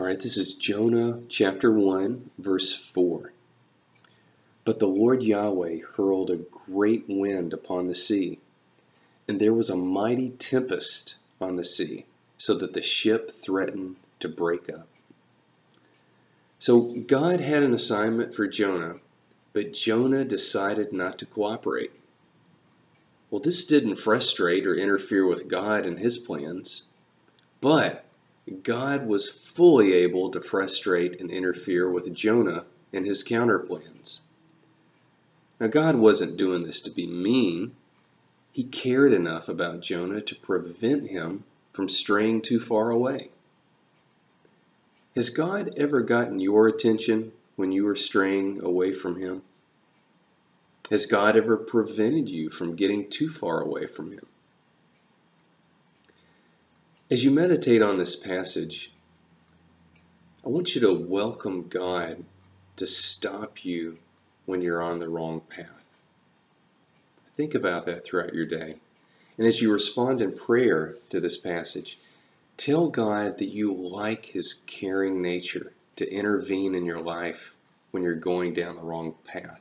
All right, this is Jonah chapter 1, verse 4. But the Lord Yahweh hurled a great wind upon the sea, and there was a mighty tempest on the sea, so that the ship threatened to break up. So God had an assignment for Jonah, but Jonah decided not to cooperate. Well, this didn't frustrate or interfere with God and his plans, but God was fully able to frustrate and interfere with Jonah and his counterplans. Now, God wasn't doing this to be mean. He cared enough about Jonah to prevent him from straying too far away. Has God ever gotten your attention when you were straying away from Him? Has God ever prevented you from getting too far away from Him? As you meditate on this passage, I want you to welcome God to stop you when you're on the wrong path. Think about that throughout your day. And as you respond in prayer to this passage, tell God that you like His caring nature to intervene in your life when you're going down the wrong path.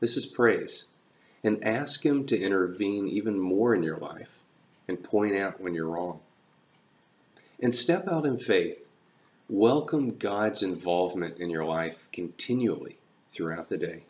This is praise. And ask Him to intervene even more in your life and point out when you're wrong and step out in faith. Welcome God's involvement in your life continually throughout the day.